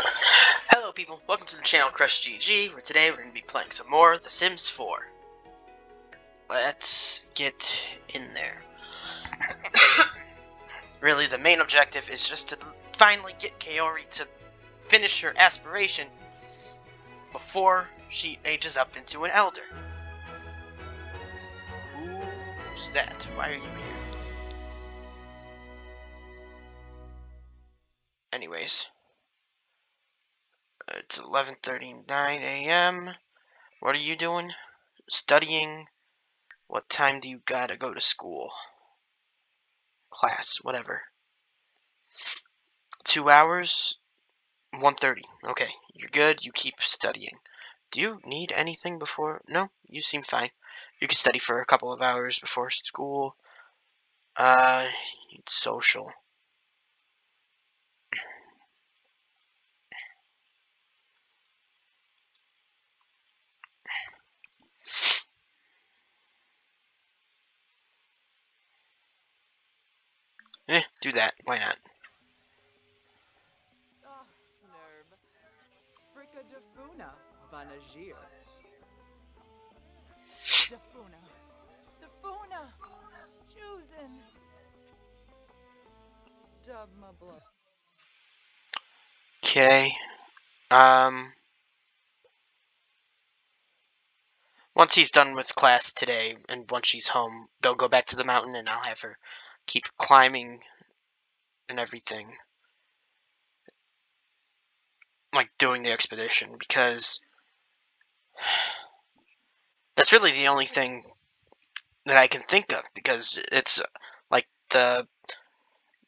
Hello people, welcome to the channel Crust GG, where today we're going to be playing some more The Sims 4. Let's get in there. really, the main objective is just to finally get Kaori to finish her aspiration before she ages up into an elder. Who's that? Why are you here? Anyways. It's 11:39 a.m. What are you doing? Studying. What time do you gotta go to school? Class, whatever. Two hours. 1:30. Okay, you're good. You keep studying. Do you need anything before? No, you seem fine. You can study for a couple of hours before school. Uh, social. Eh, do that. Why not? Fricka Defuna, Banagir. Defuna. Dub my blood. Okay. Um. Once he's done with class today, and once she's home, they'll go back to the mountain, and I'll have her keep climbing and everything. Like doing the expedition, because that's really the only thing that I can think of, because it's like the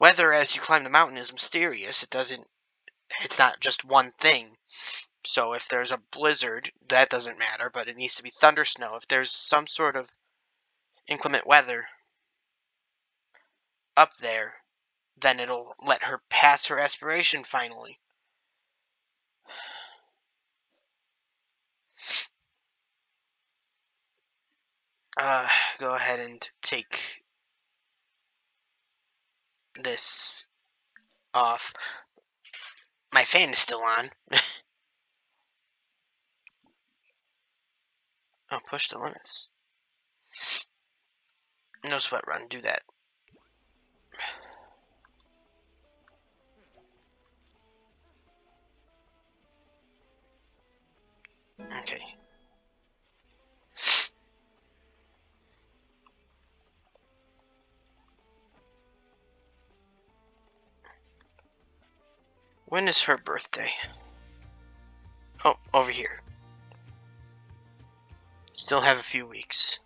weather as you climb the mountain is mysterious. It doesn't, it's not just one thing. So if there's a blizzard, that doesn't matter, but it needs to be thunder snow. If there's some sort of inclement weather, up there, then it'll let her pass her aspiration finally. Uh, go ahead and take this off. My fan is still on. oh, push the limits. No sweat run, do that. Okay. When is her birthday? Oh, over here. Still have a few weeks.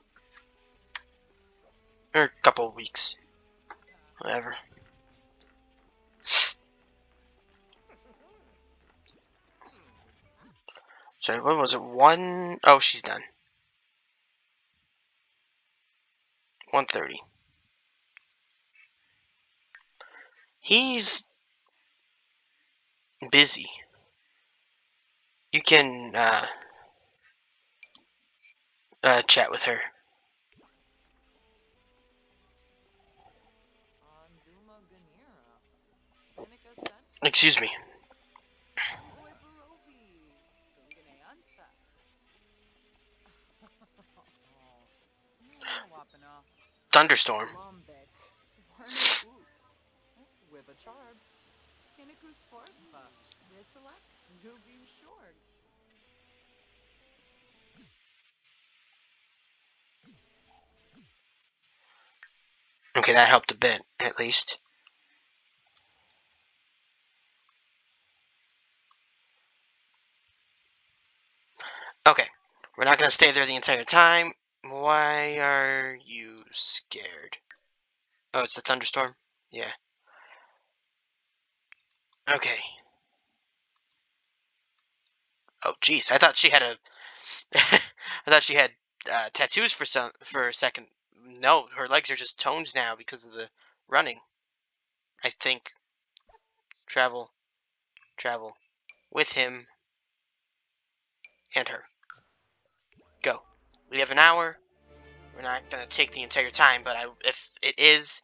Or a couple weeks. Whatever. Sorry, what was it? One oh she's done. 130. He's busy. You can uh, uh, chat with her. Excuse me. Shorg. Okay, that helped a bit, at least. Okay, we're not going to stay there the entire time. Why are you scared? Oh, it's a thunderstorm? Yeah. Okay. Oh, jeez, I thought she had a... I thought she had uh, tattoos for some for a second. No, her legs are just toned now because of the running. I think. Travel. Travel. With him. And her. We have an hour. We're not gonna take the entire time, but I, if it is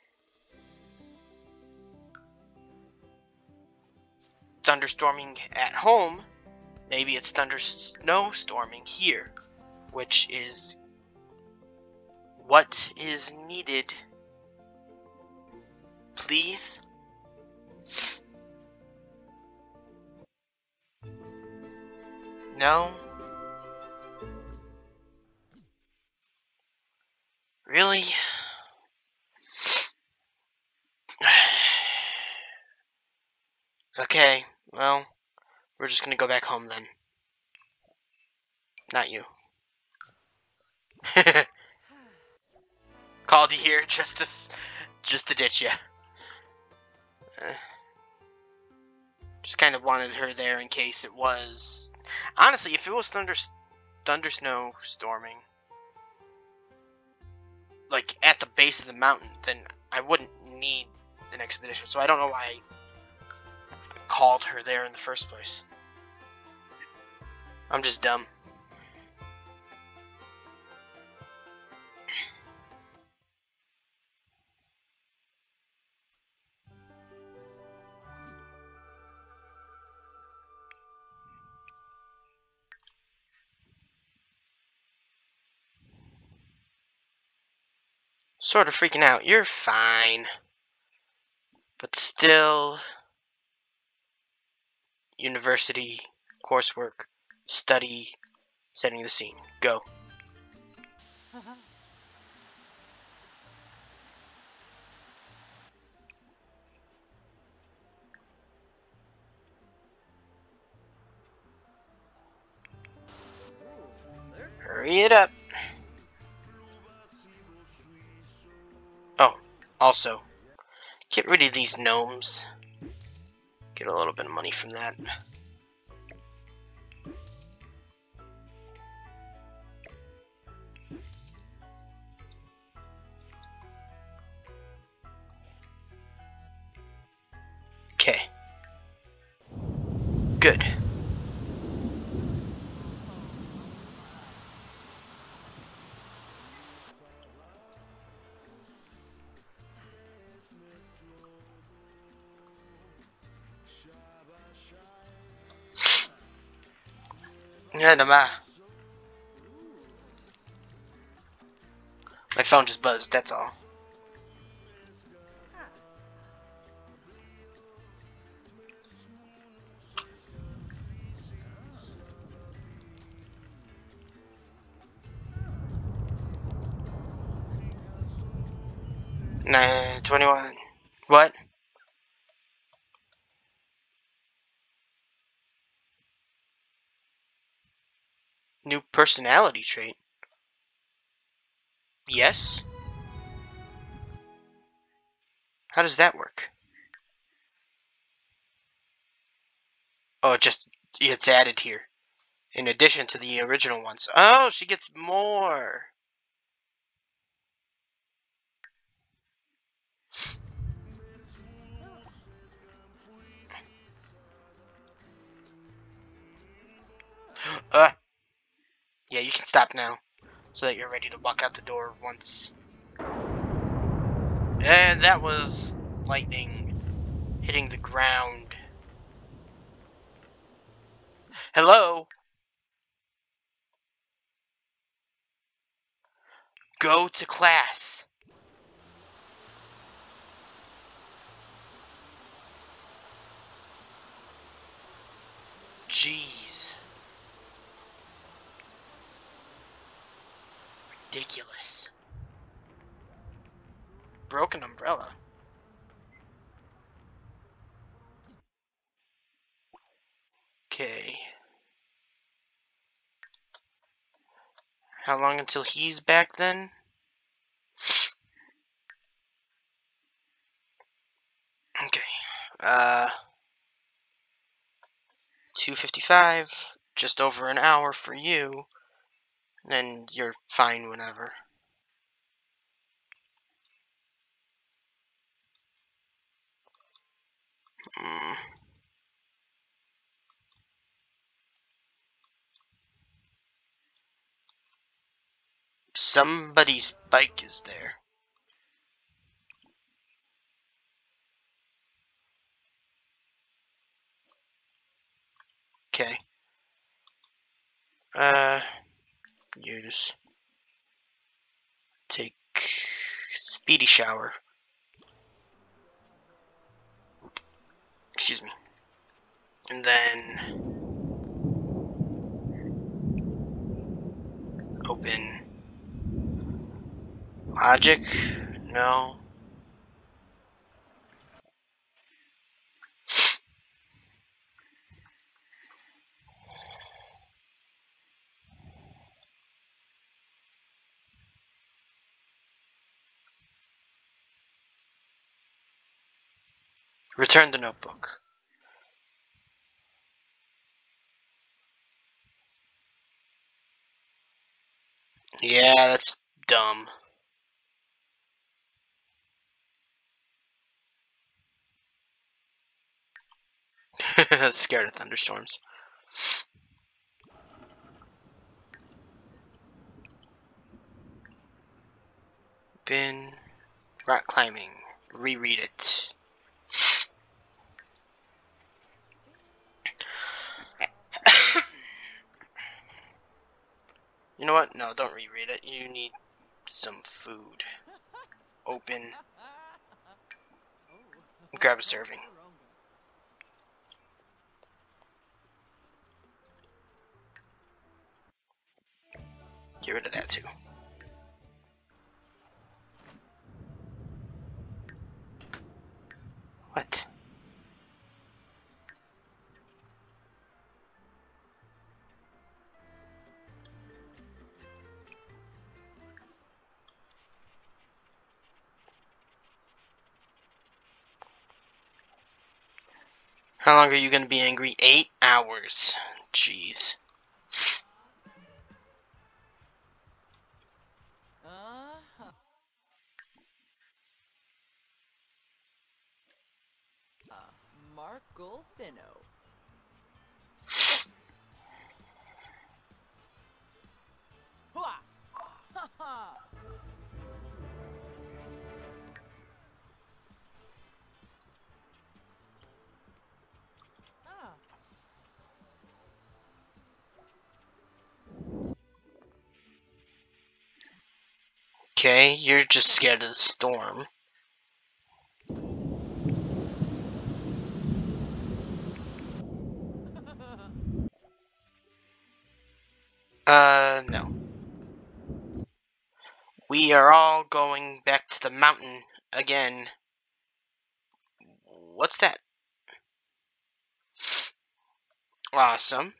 thunderstorming at home, maybe it's thunder snowstorming here, which is what is needed. Please? No? Really? okay, well, we're just gonna go back home then. Not you. Called you here just to, just to ditch you. Uh, just kind of wanted her there in case it was. Honestly, if it was thunder, thunder snow storming, like at the base of the mountain, then I wouldn't need an expedition. So I don't know why I called her there in the first place. I'm just dumb. Sort of freaking out. You're fine. But still, university, coursework, study, setting the scene. Go. Hurry it up. Also, get rid of these gnomes. Get a little bit of money from that. Okay. Good. Yeah, no ma. My phone just buzzed, that's all. ah, Nah, 21. What? Personality trait? Yes? How does that work? Oh, it just it's added here. In addition to the original ones. Oh, she gets more. Uh, yeah, you can stop now. So that you're ready to walk out the door once. And that was lightning hitting the ground. Hello? Go to class. Jeez. Ridiculous. Broken umbrella. Okay. How long until he's back then? Okay. Uh 255, just over an hour for you then you're fine whenever. Mm. Somebody's bike is there. Okay. Uh, use. Take speedy shower. Excuse me. And then open logic. No. Return the notebook. Yeah, that's dumb. Scared of thunderstorms. Been rock climbing. Reread it. You know what? No, don't reread it. You need some food. Open. Grab a serving. Get rid of that too. What? How long are you going to be angry? Eight hours. Jeez. Uh-huh. Uh, Mark Golfino. Okay, you're just scared of the storm. Uh, no. We are all going back to the mountain again. What's that? Awesome.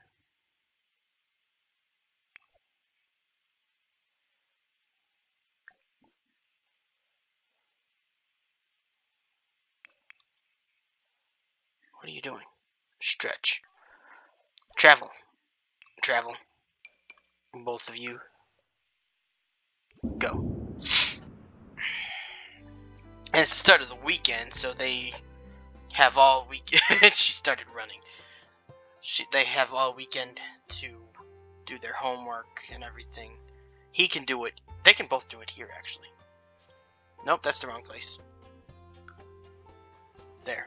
What are you doing? Stretch. Travel. Travel. Both of you. Go. And it's the start of the weekend, so they have all weekend. she started running. She, they have all weekend to do their homework and everything. He can do it. They can both do it here, actually. Nope, that's the wrong place. There.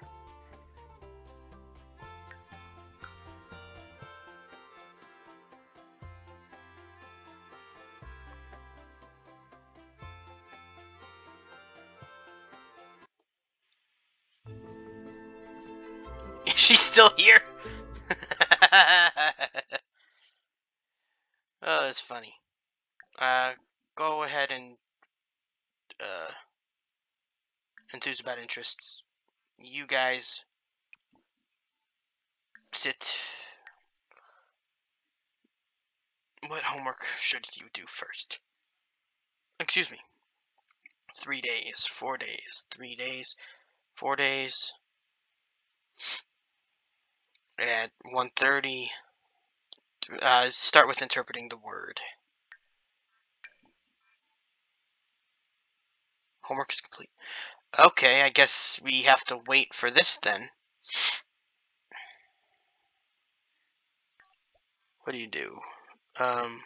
Is she still here? oh, that's funny. Uh, go ahead and uh, enthuse about interests. You guys sit. What homework should you do first? Excuse me. Three days, four days, three days, four days. At 1.30, uh, start with interpreting the word. Homework is complete. Okay, I guess we have to wait for this then. What do you do? Um,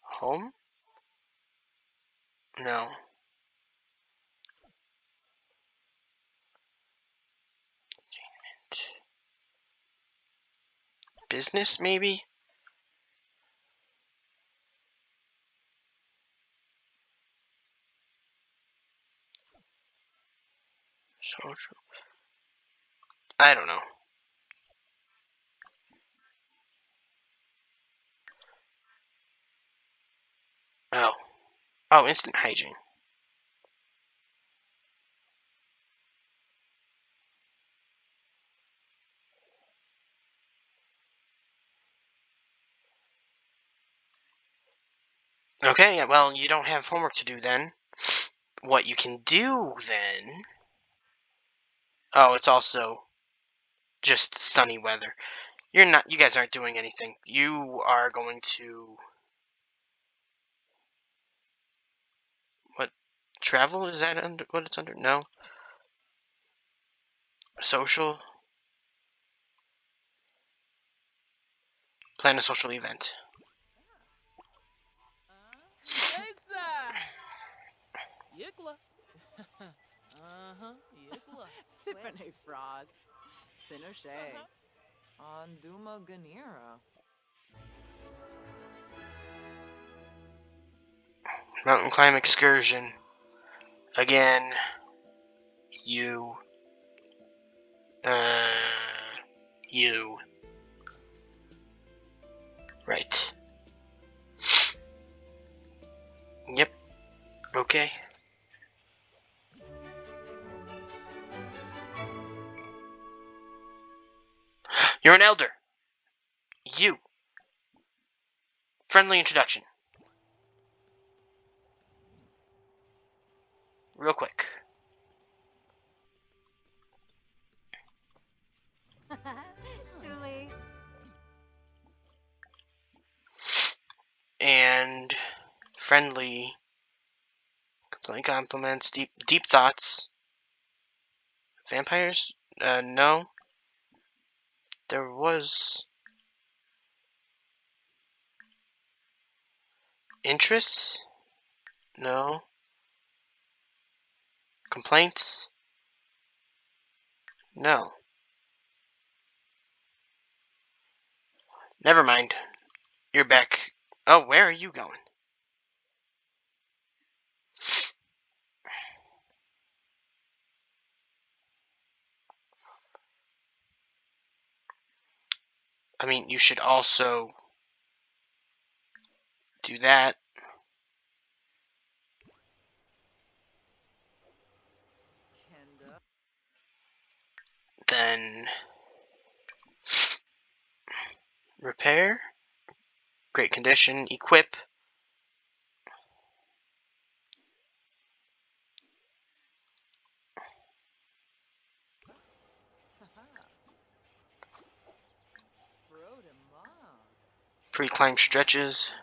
home? No. business, maybe? Social. I don't know. Oh. Oh, instant hygiene. Okay, well, you don't have homework to do then. What you can do then... Oh, it's also just sunny weather. You're not, you guys aren't doing anything. You are going to... What? Travel? Is that under, what it's under? No. Social? Plan a social event. Pizza! Yikla. uh-huh, yikla. Sippin' a froz. Sinoshe. Anduma Ganira. Mountain climb excursion. Again. You. Uh. You. Right. Okay. You're an elder. You. Friendly introduction. Real quick. And friendly compliment compliments deep deep thoughts. Vampires? Uh no. There was interests? No. Complaints? No. Never mind. You're back. Oh, where are you going? I mean, you should also do that. Then repair, great condition, equip, pre-climb stretches.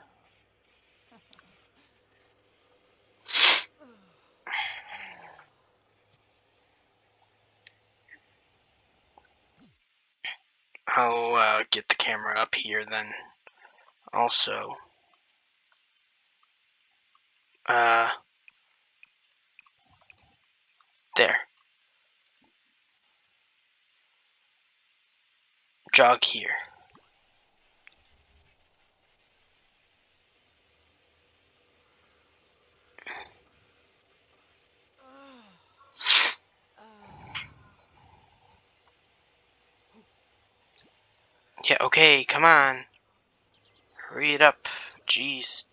I'll uh, get the camera up here then. Also, uh, there. Jog here. Yeah, okay, come on. Hurry it up. Jeez.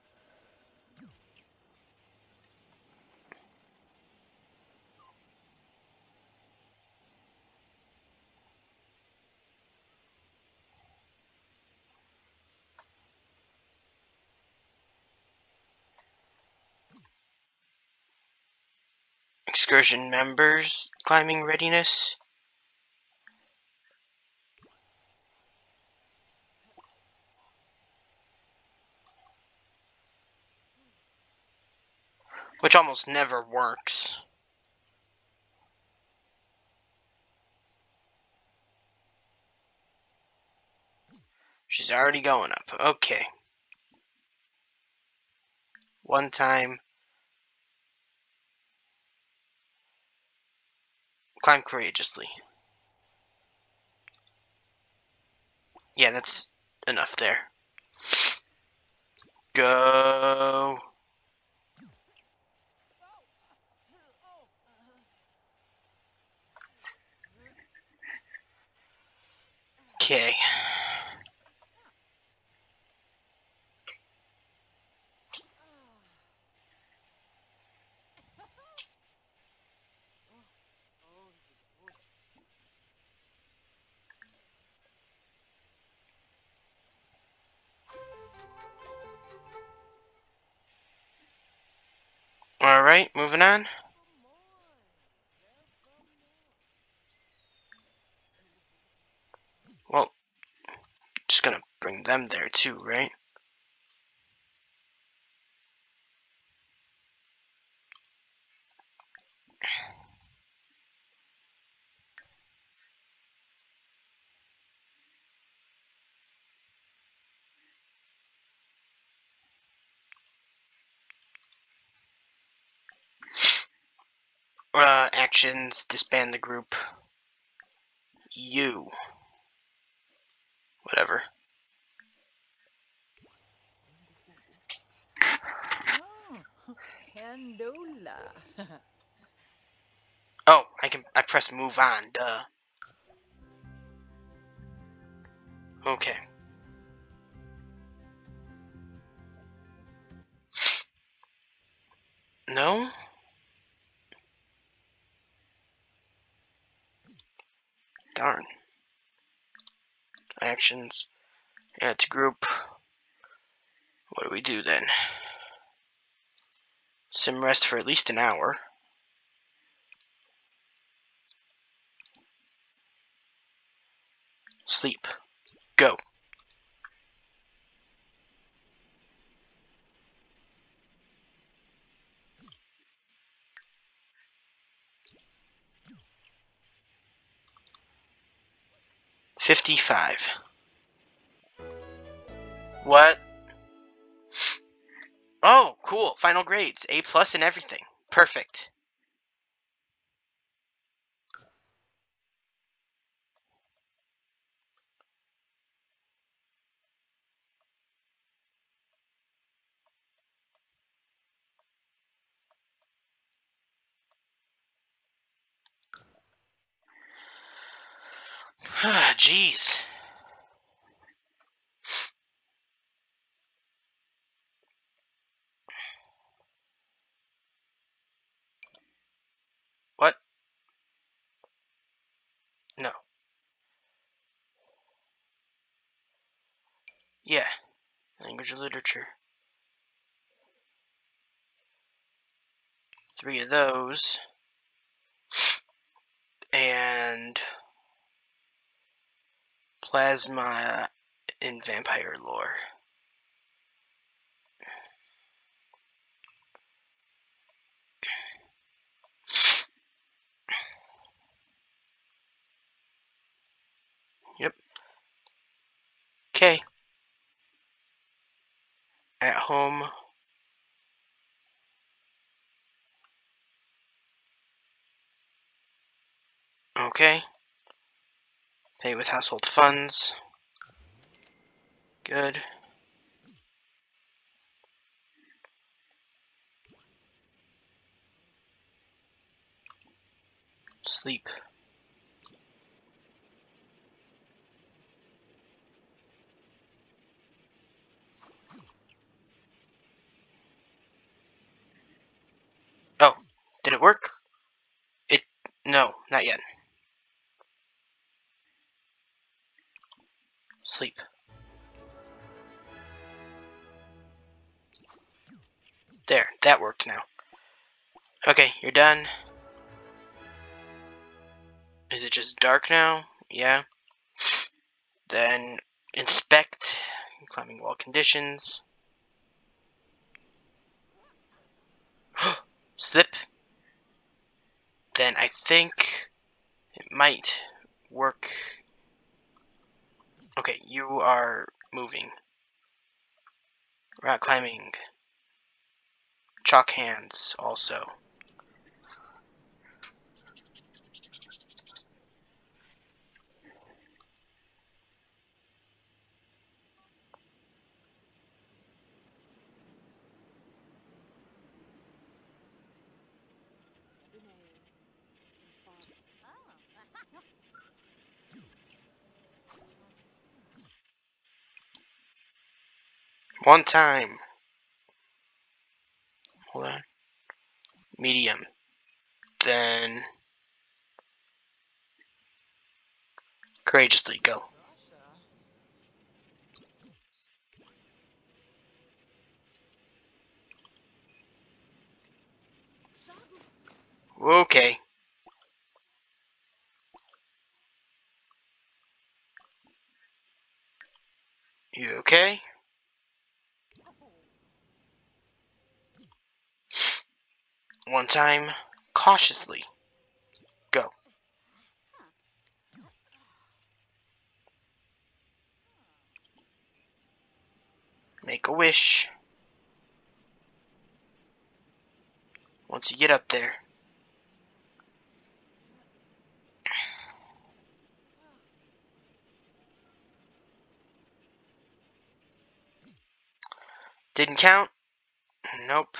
Excursion members climbing readiness. Which almost never works. She's already going up. Okay. One time. Climb courageously. Yeah, that's enough there. Go. All right, moving on. Well, just gonna bring them there too, right? Uh, actions, disband the group. You. Whatever. Oh, Candola. Oh, I can, I press move on, duh. Okay. No? Darn. Actions. Add to group. What do we do then? Sim rest for at least an hour. Sleep. Go. Fifty-five. What? Oh, cool. Final grades. A plus and everything. Perfect. Ah, jeez. What? No. Yeah. Language and literature. Three of those. And plasma in vampire lore. Yep. Okay. At home. Okay. Pay with household funds. Good. Sleep. Done. Is it just dark now? Yeah. Then inspect climbing wall conditions. Slip. Then I think it might work. Okay, you are moving. Rock climbing. Chalk hands also. One time. Hold on. Medium. Then courageously go. Okay. You okay? One time, cautiously. Go. Make a wish. Once you get up there. Didn't count? Nope.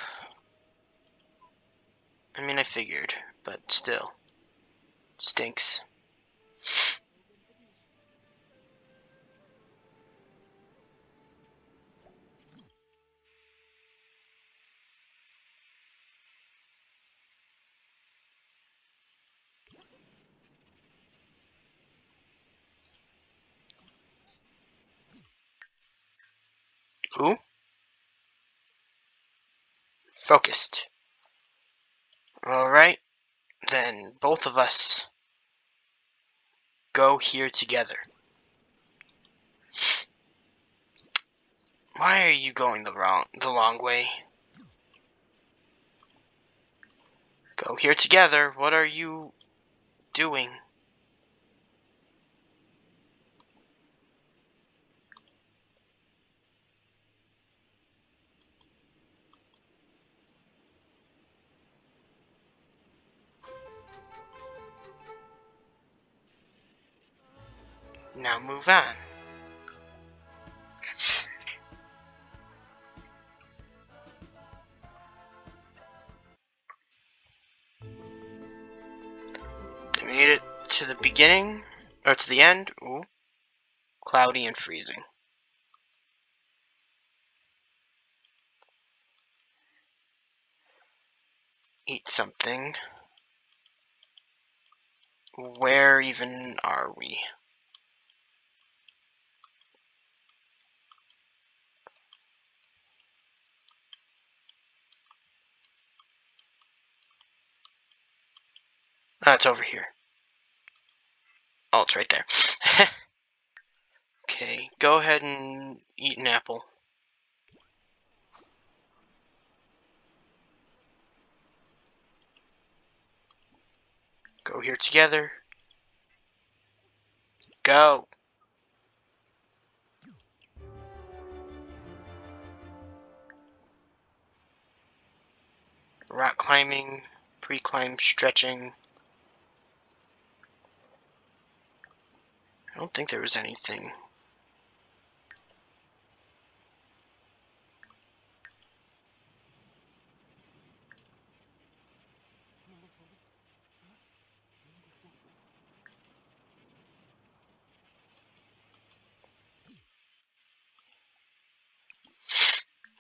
I mean, I figured, but still. Stinks. Focused. Alright, then both of us go here together. Why are you going the wrong the long way? Go here together. What are you doing? Now move on. I made it to the beginning, or to the end. Ooh. Cloudy and freezing. Eat something. Where even are we? Oh, it's over here. Oh, it's right there. okay, go ahead and eat an apple. Go here together. Go. Rock climbing, pre-climb stretching. I don't think there was anything.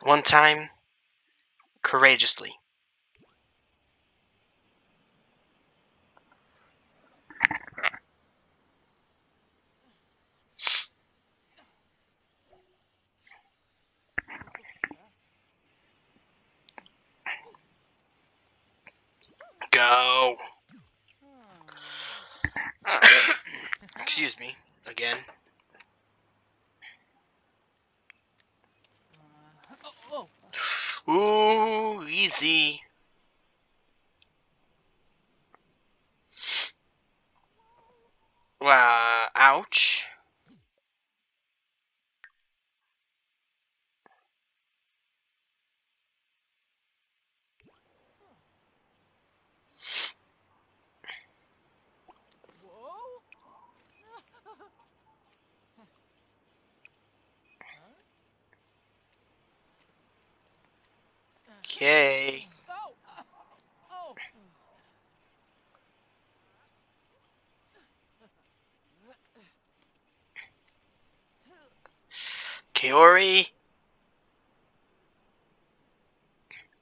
One time, courageously. Go. Excuse me, again. Uh, oh, Ooh, easy. Wow, ouch. whoa. Okay. Oh. Oh. Kaori.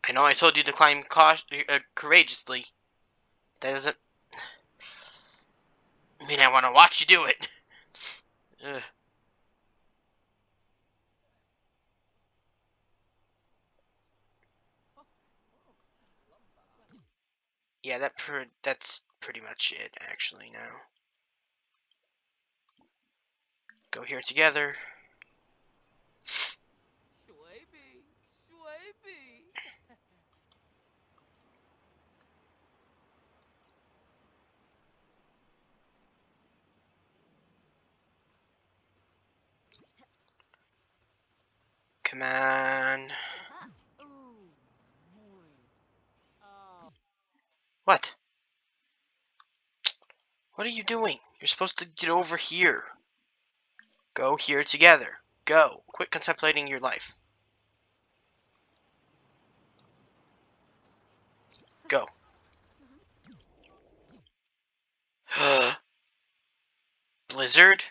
I know I told you to climb uh, courageously. That doesn't mean I want to watch you do it. Ugh. Yeah, that per that's pretty much it actually now. Go here together. Come on. What? What are you doing? You're supposed to get over here. Go here together. Go. Quit contemplating your life. Go. Blizzard?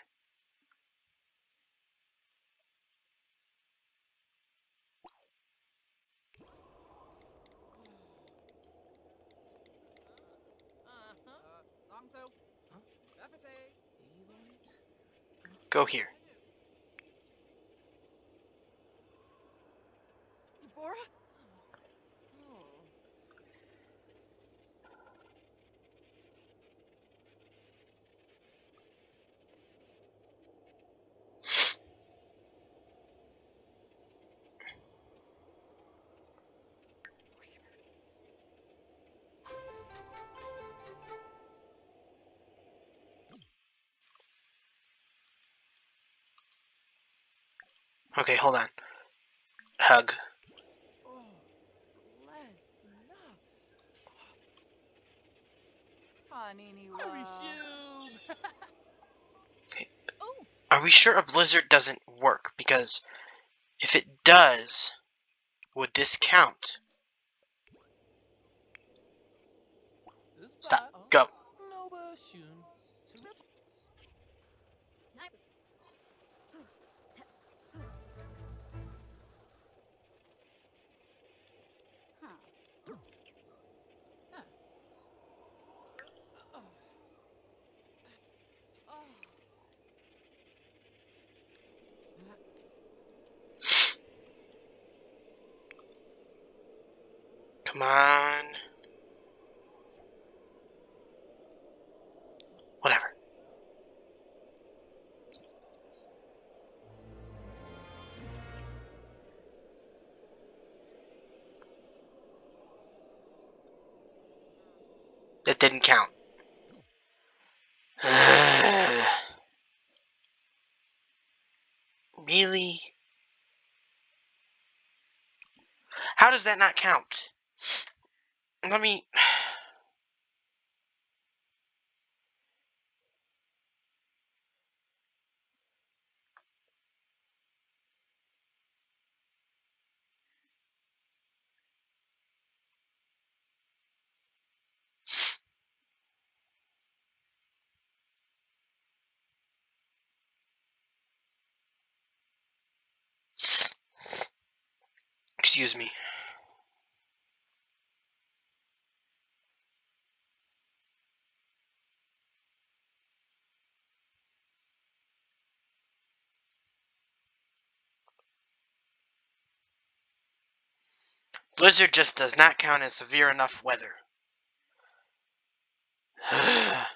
uh-huh. Uh, Zongto. Huh? Buffete. Go here. Okay, hold on. Hug. Oh, bless na. Tanini Arishub. Okay. Oh, Are we sure a blizzard doesn't work? Because if it does, would this count? Stop. Go. Come on. Whatever. That didn't count. really? How does that not count? Let me. Excuse me. Blizzard just does not count as severe enough weather.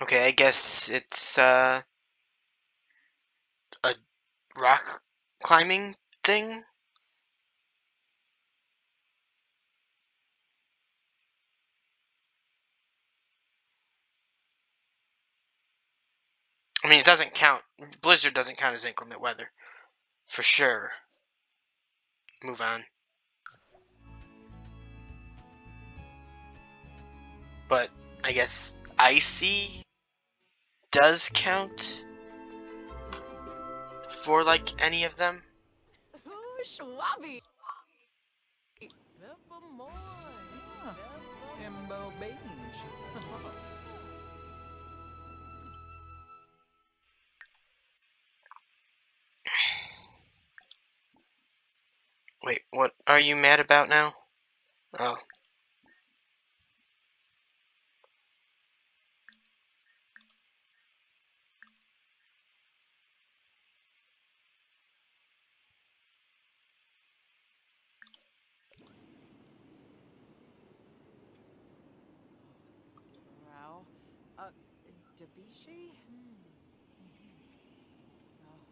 Okay, I guess it's uh, a rock climbing thing. I mean, it doesn't count. Blizzard doesn't count as inclement weather. For sure. Move on. But, I guess, icy does count for like any of them. Ooh, Schwabby. Pepper Moy. Himbo Beige. Wait, what are you mad about now? Oh. Wow. Uh, Debishi? Hmm. Oh,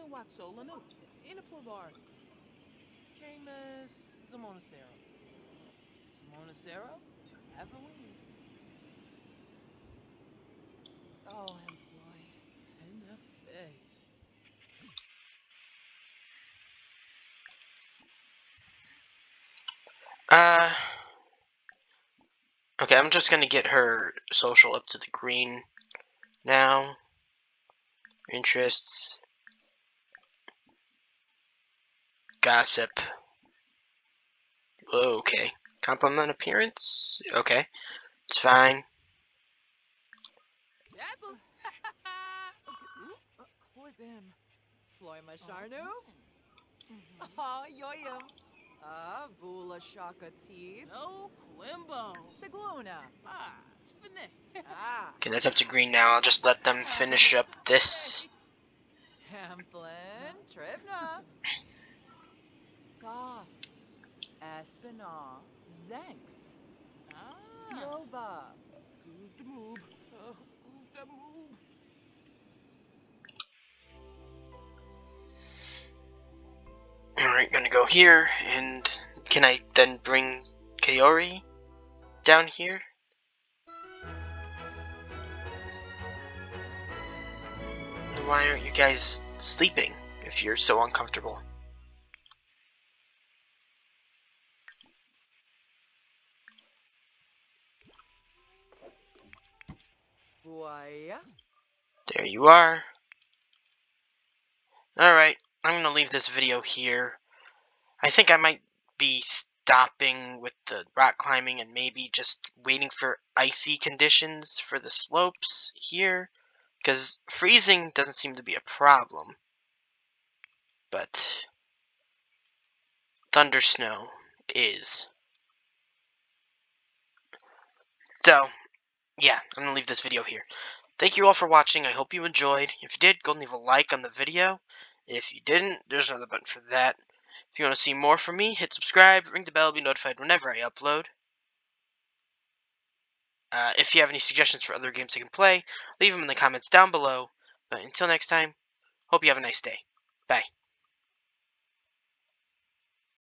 Rebaf. Waxolanu. Inaplavar. Camus Zamonacero. Zamonacero? Aveline. Oh, Hemploy. Tender face. Uh. Okay, I'm just gonna get her social up to the green now. Interests. Gossip. Okay. Compliment appearance? Okay. It's fine. That's a. Cloy Bim. Ah, Ah, Vula Shaka no Quimbo. Ah, Finette. Ah, Okay, that's up to green now. I'll just let them finish up this. Hamplin. Trivna. Toss. Espinal. Zenks. Ah. Nova. Move the move. Uh, move the move. Alright, gonna go here, and can I then bring Kaori down here? Why aren't you guys sleeping if you're so uncomfortable? There you are. Alright, I'm gonna leave this video here. I think I might be stopping with the rock climbing and maybe just waiting for icy conditions for the slopes here. Because freezing doesn't seem to be a problem. But thunder snow is. So, yeah, I'm gonna leave this video here. Thank you all for watching. I hope you enjoyed. If you did, go and leave a like on the video. If you didn't, there's another button for that. If you want to see more from me, hit subscribe, ring the bell, be notified whenever I upload. Uh, if you have any suggestions for other games I can play, leave them in the comments down below. But until next time, hope you have a nice day.